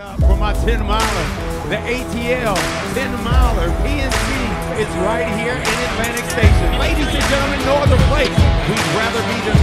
up for my 10 miler. The ATL 10 miler PNC is right here in Atlantic Station. Ladies and gentlemen, no other place. We'd rather be than